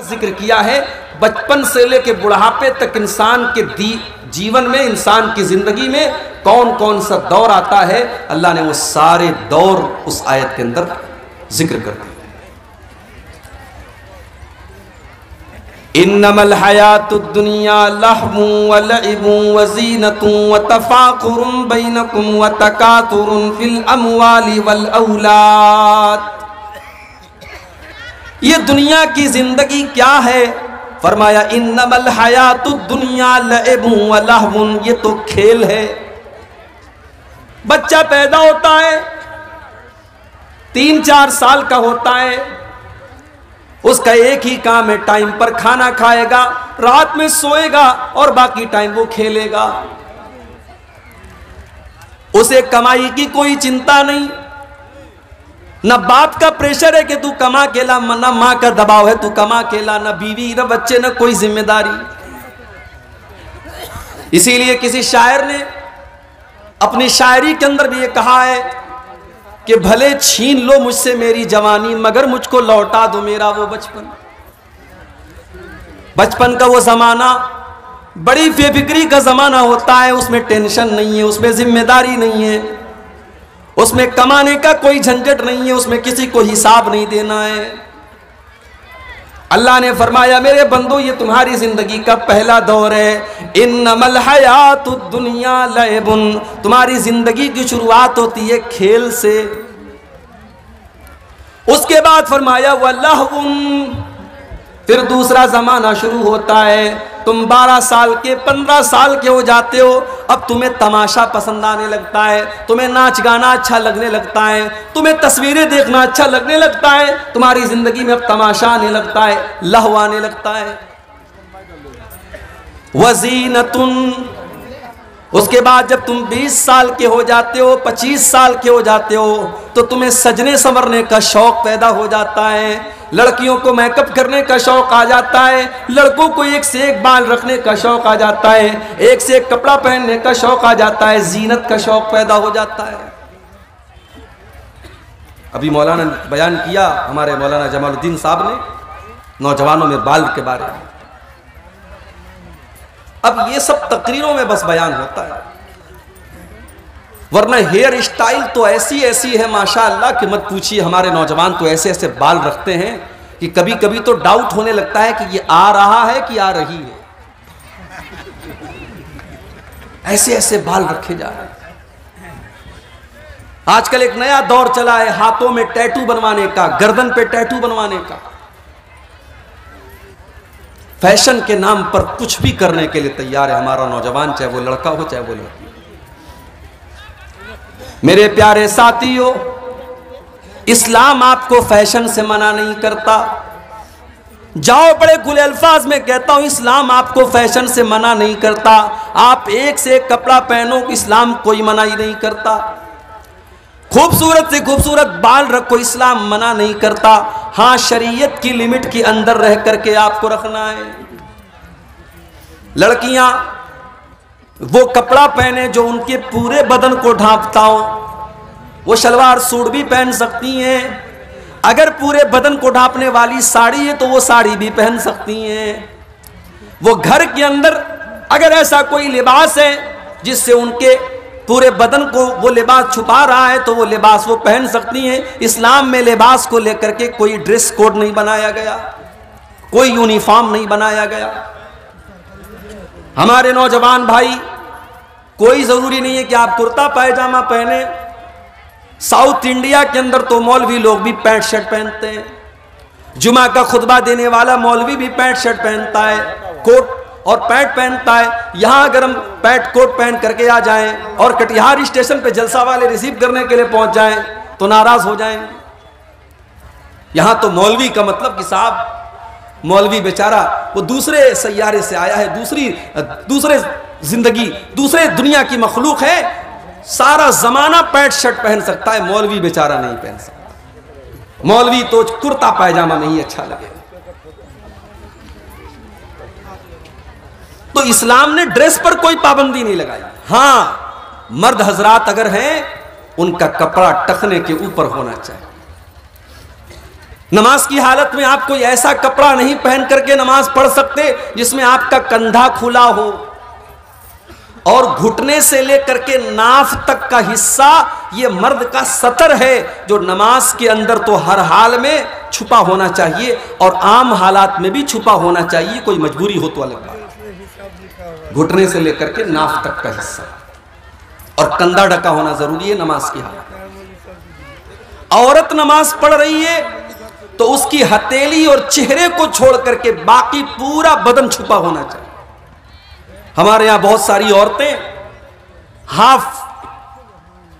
ज़िक्र किया है, बचपन से लेके बुढ़ापे तक इंसान के दी, जीवन में, इंसान की ज़िंदगी में कौन कौन सा दौर आता है, अल्लाह ने वो सारे दौर उस आयत के अंदर ज़िक्र कर हयातुद्दुनिया लहवु व बैनकुम व फिल वल औलाद ये दुनिया की ज़िंदगी क्या है? फरमाया, इन्नमल हयातुद्दुनिया लइबु व लहवुन। ये तो खेल है। बच्चा पैदा होता है तीन चार साल का होता है, उसका एक ही काम है, टाइम पर खाना खाएगा, रात में सोएगा और बाकी टाइम वो खेलेगा। उसे कमाई की कोई चिंता नहीं। न बाप का प्रेशर है कि तू कमा केला न माँ का दबाव है, तू कमा केला, ना बीवी, ना बच्चे, ना कोई ज़िम्मेदारी। इसीलिए किसी शायर ने अपनी शायरी के अंदर भी ये कहा है कि भले छीन लो मुझसे मेरी जवानी, मगर मुझको लौटा दो मेरा वो बचपन। बचपन का वो जमाना, बड़ी बेफिक्री का जमाना होता है, उसमें टेंशन नहीं है, उसमें ज़िम्मेदारी नहीं है। उसमें कमाने का कोई झंझट नहीं है, उसमें किसी को हिसाब नहीं देना है। अल्लाह ने फरमाया, मेरे बंदो, ये तुम्हारी ज़िंदगी का पहला दौर है। इन नमल हयात दुनिया लहबुन तुम्हारी ज़िंदगी की शुरुआत होती है खेल से। उसके बाद फरमाया वह फिर दूसरा जमाना शुरू होता है। तुम 12 साल के 15 साल के हो जाते हो, अब तुम्हें तमाशा पसंद आने लगता है, तुम्हें नाच गाना अच्छा लगने लगता है, तुम्हें तस्वीरें देखना अच्छा लगने लगता है, तुम्हारी ज़िंदगी में अब तमाशा आने लगता है, लहू आने लगता है। वजीनतुन उसके बाद जब तुम 20 साल के हो जाते हो 25 साल के हो जाते हो तो तुम्हें सजने संवरने का शौक पैदा हो जाता है। लड़कियों को मेकअप करने का शौक आ जाता है। लड़कों को एक से एक बाल रखने का शौक आ जाता है। एक से एक कपड़ा पहनने का शौक आ जाता है। जीनत का शौक पैदा हो जाता है। अभी मौलाना बयान किया, हमारे मौलाना जमालुद्दीन साहब ने नौजवानों में बाल के बारे में। अब ये सब तकरीरों में बस बयान होता है। वरना हेयर स्टाइल तो ऐसी ऐसी है माशाअल्लाह कि मत पूछिए, हमारे नौजवान तो ऐसे ऐसे बाल रखते हैं कि कभी कभी तो डाउट होने लगता है कि ये आ रहा है कि आ रही है। ऐसे ऐसे बाल रखे जा रहे हैं। आजकल एक नया दौर चला है हाथों में टैटू बनवाने का, गर्दन पे टैटू बनवाने का। फ़ैशन के नाम पर कुछ भी करने के लिए तैयार है हमारा नौजवान, चाहे वो लड़का हो, चाहे वो लड़की। मेरे प्यारे साथियों, इस्लाम आपको फ़ैशन से मना नहीं करता। जाओ बड़े गुले अल्फाज में कहता हूँ, इस्लाम आपको फ़ैशन से मना नहीं करता। आप एक से एक कपड़ा पहनो, इस्लाम कोई मना ही नहीं करता। खूबसूरत से खूबसूरत बाल रखो, इस्लाम मना नहीं करता। हाँ शरीयत की लिमिट के अंदर रह करके आपको रखना है। लड़कियाँ, वो कपड़ा पहने जो उनके पूरे बदन को ढांपता हो, वो शलवार सूट भी पहन सकती हैं। अगर पूरे बदन को ढांपने वाली साड़ी है तो वो साड़ी भी पहन सकती हैं। वो घर के अंदर अगर ऐसा कोई लिबास है, जिससे उनके पूरे बदन को वो लिबास छुपा रहा है तो वो लिबास वो पहन सकती हैं। इस्लाम में लिबास को लेकर के कोई ड्रेस कोड नहीं बनाया गया, कोई यूनिफॉर्म नहीं बनाया गया। हमारे नौजवान भाई, कोई ज़रूरी नहीं है कि आप कुर्ता पायजामा पहने। साउथ इंडिया के अंदर तो मौलवी लोग भी पैंट शर्ट पहनते हैं। जुमा का खुतबा देने वाला मौलवी भी पैंट शर्ट पहनता है, कोट और पैंट पहनता है। यहाँ अगर हम पैंट कोट पहन करके आ जाएँ और कटिहार स्टेशन पे जलसा वाले रिसीव करने के लिए पहुँच जाएँ तो नाराज़ हो जाएँ। यहाँ तो मौलवी का मतलब कि साहब, मौलवी बेचारा, वो दूसरे सैारे से आया है, दूसरी, दूसरे ज़िंदगी, दूसरे दुनिया की मखलूक है। सारा जमाना पैंट शर्ट पहन सकता है, मौलवी बेचारा नहीं पहन सकता। मौलवी तो कुर्ता पायजामा नहीं अच्छा लगे। तो इस्लाम ने ड्रेस पर कोई पाबंदी नहीं लगाई। हाँ, मर्द हजरात अगर हैं, उनका कपड़ा टखने के ऊपर होना चाहिए। नमाज़ की हालत में आप कोई ऐसा कपड़ा नहीं पहन करके नमाज़ पढ़ सकते जिसमें आपका कंधा खुला हो। और घुटने से लेकर के नाफ तक का हिस्सा ये मर्द का सतर है, जो नमाज़ के अंदर तो हर हाल में छुपा होना चाहिए और आम हालात में भी छुपा होना चाहिए, कोई मजबूरी हो तो अलग बात। घुटने से लेकर के नाफ तक का हिस्सा। और कंधा ढका होना ज़रूरी है नमाज़ की हालत। औरत नमाज़ पढ़ रही है तो उसकी हथेली और चेहरे को छोड़ करके बाकी पूरा बदन छुपा होना चाहिए। हमारे यहाँ बहुत सारी औरतें हाफ़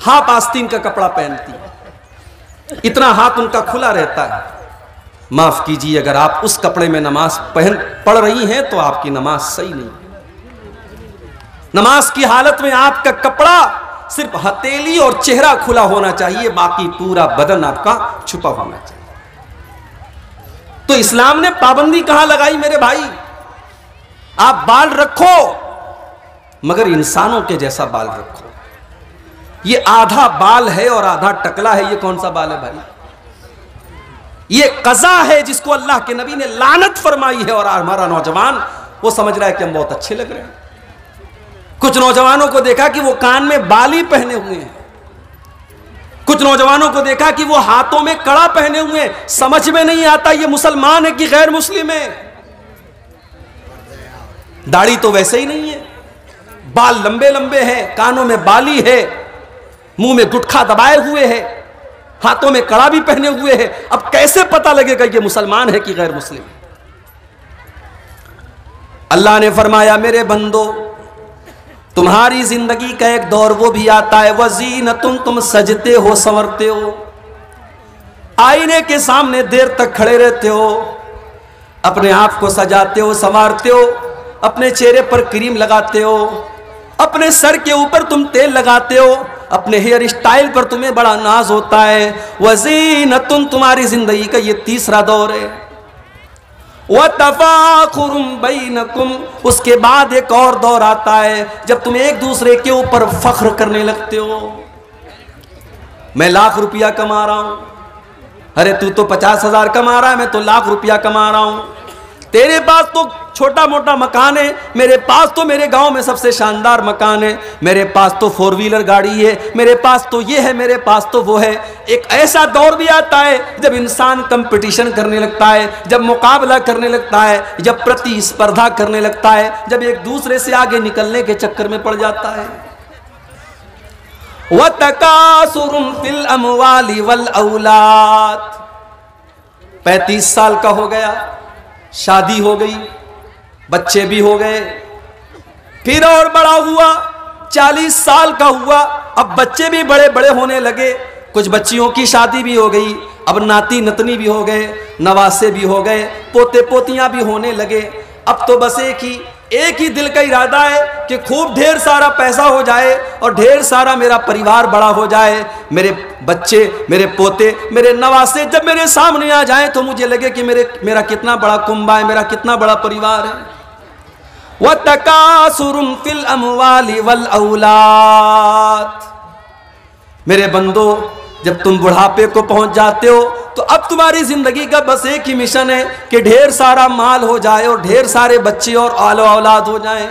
हाफ़ आस्तीन का कपड़ा पहनती इतना हाथ उनका खुला रहता है। माफ़ कीजिए, अगर आप उस कपड़े में नमाज़ पहन, पढ़ रही हैं तो आपकी नमाज़ सही नहीं नमाज़ की हालत में आपका कपड़ा सिर्फ़ हथेली और चेहरा खुला होना चाहिए, बाकी पूरा बदन आपका छुपा होना चाहिए। तो इस्लाम ने पाबंदी कहाँ लगाई मेरे भाई? आप बाल रखो, मगर इंसानों के जैसा बाल रखो। ये आधा बाल है और आधा टकला है, ये कौन सा बाल है भाई? ये कजा है जिसको अल्लाह के नबी ने लानत फरमाई है और हमारा नौजवान, वो समझ रहा है कि हम बहुत अच्छे लग रहे हैं। कुछ नौजवानों को देखा कि वो कान में बाली पहने हुए हैं। कुछ नौजवानों को देखा कि वो हाथों में कड़ा पहने हुए हैं। समझ में नहीं आता ये मुसलमान है कि गैर मुस्लिम है। दाढ़ी तो वैसे ही नहीं है। बाल लंबे लंबे हैं, कानों में बाली है, मुँह में गुटखा दबाए हुए है, हाथों में कड़ा भी पहने हुए है। अब कैसे पता लगेगा ये मुसलमान है कि गैर मुस्लिम अल्लाह ने फरमाया, मेरे बंदो तुम्हारी ज़िंदगी का एक दौर वो भी आता है। वजीन तुम तुम सजते हो, संवरते हो। आईने के सामने देर तक खड़े रहते हो। अपने आप को सजाते हो, संवारते हो। अपने चेहरे पर क्रीम लगाते हो। अपने सर के ऊपर तुम तेल लगाते हो। अपने हेयर स्टाइल पर तुम्हें बड़ा नाज होता है। वजीन तुम तुम्हारी ज़िंदगी का ये तीसरा दौर है। उसके बाद एक और दौर आता है, जब तुम एक दूसरे के ऊपर फख्र करने लगते हो। मैं लाख रुपया कमा रहा हूँ। अरे तू तो पचास हज़ार कमा रहा है, मैं तो लाख रुपया कमा रहा हूँ। तेरे पास तो छोटा मोटा मकान है। मेरे पास तो मेरे गाँव में सबसे शानदार मकान है। मेरे पास तो फोर व्हीलर गाड़ी है। मेरे पास तो ये है, मेरे पास तो वो है। एक ऐसा दौर भी आता है जब इंसान कंपटीशन करने लगता है, जब मुकाबला करने लगता है, जब प्रतिस्पर्धा करने लगता है, जब एक दूसरे से आगे निकलने के चक्कर में पड़ जाता है। वह तकासुरुम फिल अमवाली वल औलाद पैंतीस साल का हो गया, शादी हो गई। बच्चे भी हो गए। फिर और बड़ा हुआ, चालीस साल का हुआ, अब बच्चे भी बड़े बड़े होने लगे। कुछ बच्चियों की शादी भी हो गई, अब नाती नतनी भी हो गए, नवासे भी हो गए, पोते पोतियाँ भी होने लगे। अब तो बस एक ही एक ही दिल का इरादा है कि खूब ढेर सारा पैसा हो जाए और ढेर सारा मेरा परिवार बड़ा हो जाए। मेरे बच्चे, मेरे पोते, मेरे नवासे जब मेरे सामने आ जाए तो मुझे लगे कि मेरे, मेरा कितना बड़ा कुंभा है, मेरा कितना बड़ा परिवार है। वह तकासुरुम फिल अमवाली वल औलाद मेरे बंदो, जब तुम बुढ़ापे को पहुँच जाते हो तो अब तुम्हारी ज़िंदगी का बस एक ही मिशन है कि ढेर सारा माल हो जाए और ढेर सारे बच्चे और आलो औलाद हो जाए।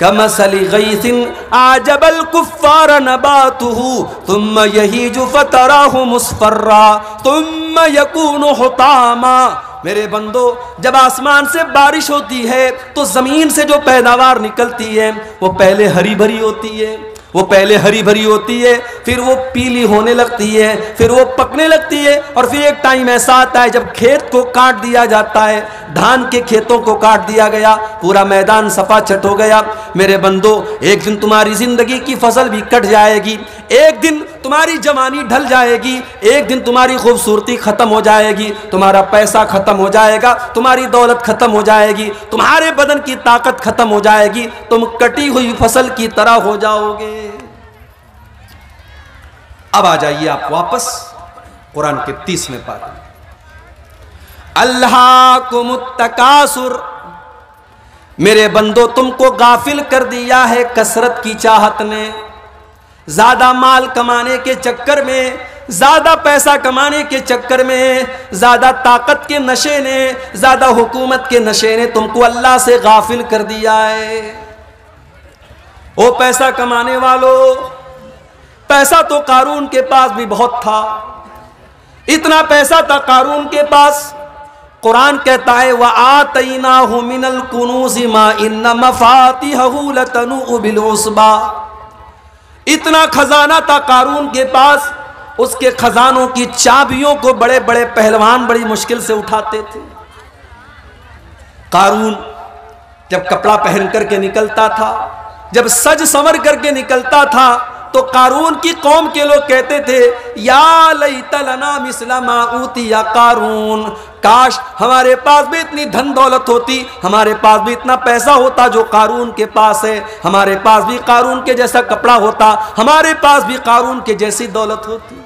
कमसली गईसिन आजबल कुफ्फार नबातुहु तुम यही जो फतराहु मुस्फर्रा तुम यकून हुतामा। मेरे बंदो, जब आसमान से बारिश होती है तो ज़मीन से जो पैदावार निकलती है, वो पहले हरी भरी होती है, वो पहले हरी भरी होती है, फिर वो पीली होने लगती है, फिर वो पकने लगती है, और फिर एक टाइम ऐसा आता है, जब खेत को काट दिया जाता है, धान के खेतों को काट दिया गया, पूरा मैदान सफ़ा छट हो गया। मेरे बंदो, एक दिन तुम्हारी ज़िंदगी की फ़सल भी कट जाएगी, एक दिन तुम्हारी जवानी ढल जाएगी, एक दिन तुम्हारी खूबसूरती खत्म हो जाएगी, तुम्हारा पैसा खत्म हो जाएगा, तुम्हारी दौलत खत्म हो जाएगी, तुम्हारे बदन की ताकत खत्म हो जाएगी, तुम कटी हुई फ़सल की तरह हो जाओगे। अब आ जाइए आप वापस, कुरान के तीसवें पारे अल्लाह को मुतकासुर मेरे बंदो तुमको गाफिल कर दिया है कसरत की चाहत ने। ज़्यादा माल कमाने के चक्कर में, ज़्यादा पैसा कमाने के चक्कर में, ज़्यादा ताकत के नशे ने, ज़्यादा हुकूमत के नशे ने तुमको अल्लाह से गाफिल कर दिया है। ओ पैसा कमाने वालों, पैसा तो कारून के पास भी बहुत था। इतना पैसा था कारून के पास। कुरान कहता है वह आतना मिनल कुनूजिमा इन मफाती हूलतनुबिलबा इतना खजाना था कारून के पास, उसके खजानों की चाबियों को बड़े बड़े पहलवान बड़ी मुश्किल से उठाते थे। कारून जब कपड़ा पहन करके निकलता था, जब सज संवर करके निकलता था तो कारून की कौम के लोग कहते थे, या लई तलना मिसलमा या कारून। काश हमारे पास भी इतनी धन दौलत होती, हमारे पास भी इतना पैसा होता जो कारून के पास है। हमारे पास भी कारून के जैसा कपड़ा होता, हमारे पास भी कारून के जैसी दौलत होती।